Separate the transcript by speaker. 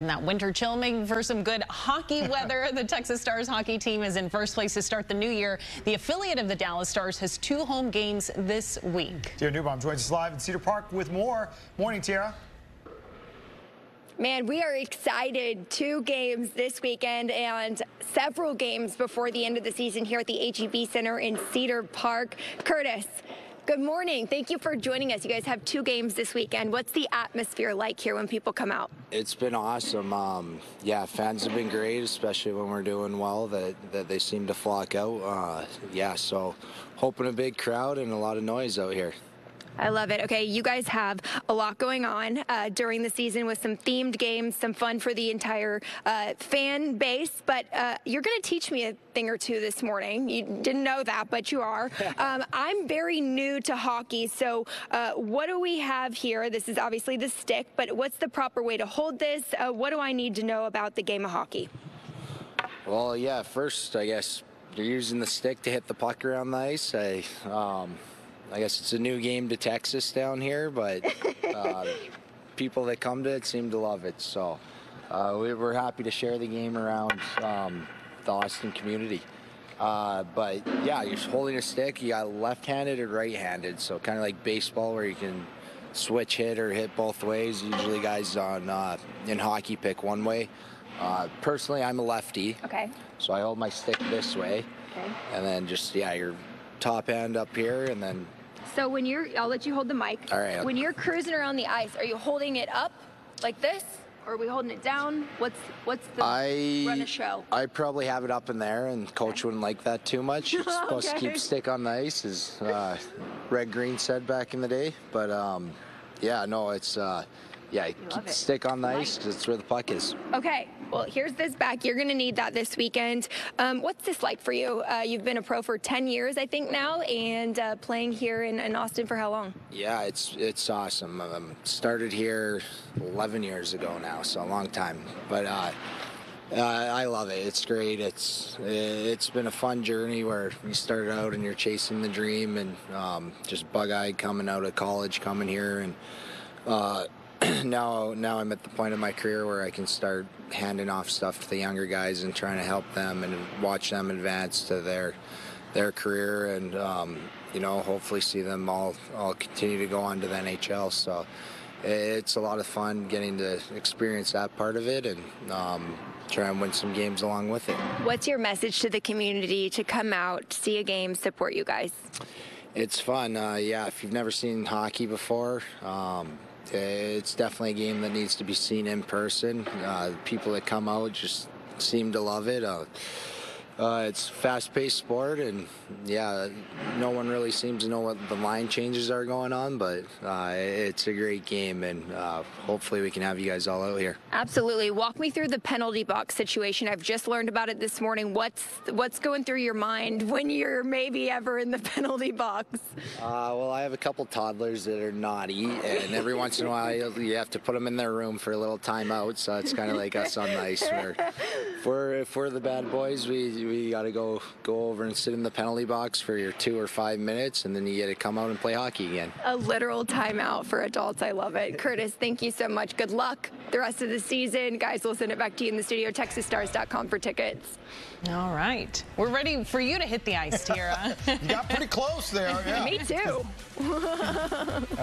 Speaker 1: That winter chill making for some good hockey weather. the Texas Stars hockey team is in first place to start the new year. The affiliate of the Dallas Stars has two home games this week.
Speaker 2: Tierra Neubaum joins us live in Cedar Park with more. Morning, Tierra.
Speaker 3: Man, we are excited. Two games this weekend and several games before the end of the season here at the HEB Center in Cedar Park. Curtis, Good morning. Thank you for joining us. You guys have two games this weekend. What's the atmosphere like here when people come out?
Speaker 4: It's been awesome. Um, yeah, fans have been great, especially when we're doing well. That that they seem to flock out. Uh, yeah, so hoping a big crowd and a lot of noise out here.
Speaker 3: I love it. Okay, you guys have a lot going on uh, during the season with some themed games, some fun for the entire uh, fan base. But uh, you're going to teach me a thing or two this morning. You didn't know that, but you are. um, I'm very new to hockey, so uh, what do we have here? This is obviously the stick, but what's the proper way to hold this? Uh, what do I need to know about the game of hockey?
Speaker 4: Well, yeah, first, I guess you're using the stick to hit the puck around the ice. I, um, I guess it's a new game to Texas down here, but uh, people that come to it seem to love it. So uh, we, are happy to share the game around um, the Austin community. Uh, but yeah, you're holding a stick. You got left-handed or right-handed, so kind of like baseball where you can switch hit or hit both ways. Usually, guys on uh, in hockey pick one way. Uh, personally, I'm a lefty.
Speaker 3: Okay.
Speaker 4: So I hold my stick this way.
Speaker 3: Okay.
Speaker 4: And then just yeah, your top hand up here, and then
Speaker 3: so when you're, I'll let you hold the mic.
Speaker 4: All right.
Speaker 3: When you're cruising around the ice, are you holding it up like this? Or are we holding it down? What's what's the
Speaker 4: I,
Speaker 3: run a show?
Speaker 4: I probably have it up in there, and coach okay. wouldn't like that too much. You're supposed okay. to keep stick on the ice, as uh, Red Green said back in the day. But um, yeah, no, it's uh, yeah, keep stick on the ice because it's where the puck is.
Speaker 3: Okay, well, here's this back. You're going to need that this weekend. Um, what's this like for you? Uh, you've been a pro for 10 years, I think, now, and uh, playing here in, in, Austin for how long?
Speaker 4: Yeah, it's it's awesome. Um, started here 11 years ago now, so a long time. But uh, uh, I love it. It's great. It's it's been a fun journey where you started out and you're chasing the dream and um, just bug-eyed coming out of college, coming here and uh, now now I'm at the point of my career where I can start handing off stuff to the younger guys and trying to help them and watch them advance to their their career and um, you know hopefully see them all all continue to go on to the NHL. So it's a lot of fun getting to experience that part of it and um, try and win some games along with it.
Speaker 3: What's your message to the community to come out, see a game, support you guys?
Speaker 4: It's fun. Uh, yeah, if you've never seen hockey before, um, it's definitely a game that needs to be seen in person. Uh, people that come out just seem to love it. Uh, uh, it's fast-paced sport, and yeah, no one really seems to know what the line changes are going on, but uh, it's a great game, and uh, hopefully we can have you guys all out here.
Speaker 3: Absolutely. Walk me through the penalty box situation. I've just learned about it this morning. What's what's going through your mind when you're maybe ever in the penalty box?
Speaker 4: Uh, well, I have a couple toddlers that are naughty, and every once in a while you have to put them in their room for a little timeout. So it's kind of like us on the ice. Where if we're if we're the bad boys, we we got to go go over and sit in the penalty box for your two or five minutes, and then you get to come out and play hockey again.
Speaker 3: A literal timeout for adults. I love it. Curtis, thank you so much. Good luck the rest of the season. Guys, we'll send it back to you in the studio. TexasStars.com for tickets.
Speaker 1: All right. We're ready for you to hit the ice, Tierra.
Speaker 2: you got pretty close there. Yeah.
Speaker 3: Me too.